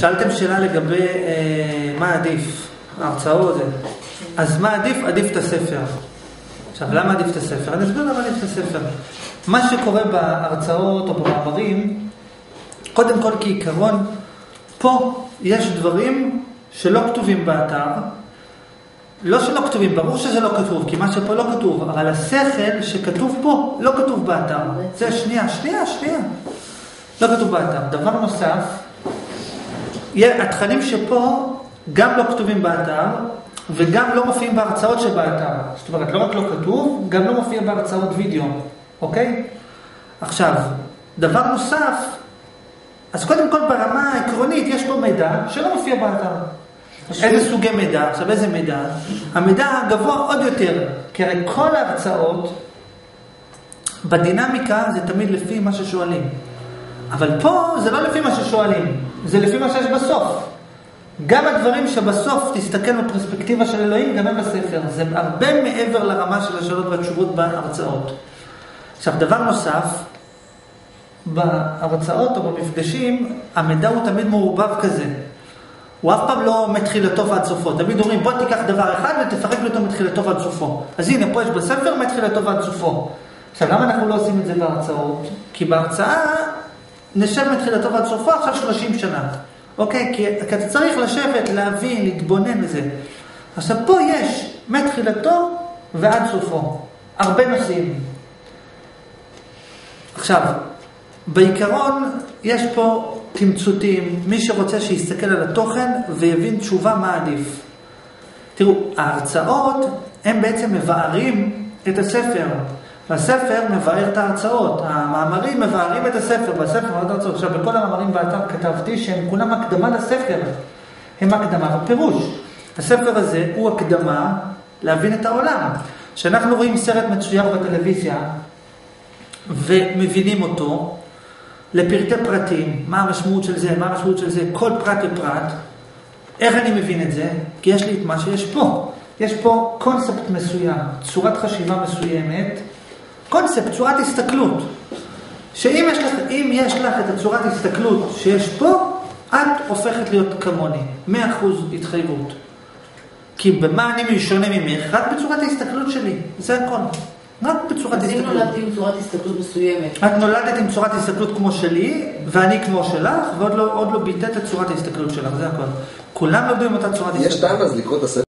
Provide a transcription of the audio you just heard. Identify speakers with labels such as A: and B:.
A: שאלתם שאלה לגבי אה, מה עדיף, ההרצאות זה. אז מה עדיף? עדיף את הספר. עכשיו, למה עדיף את הספר? אני אסביר למה עדיף את הספר. מה שקורה בהרצאות או במאמרים, קודם כל כעיקרון, פה יש דברים שלא כתובים באתר. לא שלא כתובים, ברור שזה לא כתוב, כי מה שפה לא כתוב, אבל השכל שכתוב פה לא כתוב באתר. זה שנייה, שנייה, שנייה. לא כתוב באתר. דבר נוסף, התכנים שפה גם לא כתובים באתר, וגם לא מופיעים בהרצאות שבאתר. זאת אומרת, לא רק לא כתוב, גם לא מופיע בהרצאות וידאו, אוקיי? עכשיו, דבר נוסף, אז קודם כל ברמה העקרונית יש פה מידע שלא מופיע באתר. איזה סוגי מידע? עכשיו איזה מידע? המידע הגבוה עוד יותר, כי הרי כל ההרצאות בדינמיקה זה תמיד לפי מה ששואלים. אבל פה זה לא לפי מה ששואלים, זה לפי מה שיש בסוף. גם הדברים שבסוף תסתכל בפרספקטיבה של אלוהים, גם הם בספר. זה הרבה מעבר לרמה של השאלות והתשובות בהרצאות. עכשיו, דבר נוסף, בהרצאות או במפגשים, המידע הוא תמיד מעורבב כזה. הוא אף פעם לא מתחילתו ועד סופו. תמיד אומרים, בוא תיקח דבר אחד ותפרק אותו מתחילתו ועד סופו. אז הנה, פה יש בספר מתחילתו ועד סופו. עכשיו, למה אנחנו לא עושים את זה בהרצאות? כי בהרצאה נשב מתחילתו ועד סופו עכשיו 30 שנה. אוקיי? כי, כי אתה צריך לשבת, להבין, להתבונן בזה. עכשיו, פה יש מתחילתו ועד סופו. הרבה נושאים. עכשיו, בעיקרון יש פה תמצותים, מי שרוצה שיסתכל על התוכן ויבין תשובה מה עדיף. תראו, ההרצאות הם בעצם מבארים את הספר, והספר מבאר את ההרצאות, המאמרים מבארים את הספר, והספר מבאר את ההרצאות. עכשיו, בכל המאמרים באתר כתבתי שהם כולם הקדמה לספר, הם הקדמה בפירוש. הספר הזה הוא הקדמה להבין את העולם. כשאנחנו רואים סרט מצויר בטלוויזיה ומבינים אותו, לפרטי פרטים, מה המשמעות של זה, מה המשמעות של זה, כל פרט ופרט. איך אני מבין את זה? כי יש לי את מה שיש פה. יש פה קונספט מסוים, צורת חשיבה מסוימת, קונספט, צורת הסתכלות. שאם יש לך, יש לך את הצורת הסתכלות שיש פה, את הופכת להיות כמוני, מאה אחוז התחייבות. כי במה אני שונה ממך? רק בצורת ההסתכלות שלי, זה הכל. רק בצורת הסתכלות.
B: אז אם נולדתי עם צורת הסתכלות מסוימת.
A: את נולדת עם צורת הסתכלות כמו שלי, ואני כמו שלך, ועוד לא, לא ביטאת את צורת ההסתכלות שלך, זה הכל. כולם נולדו עם אותה צורת הסתכלות.
C: יש טעם אז לקרוא את הספר?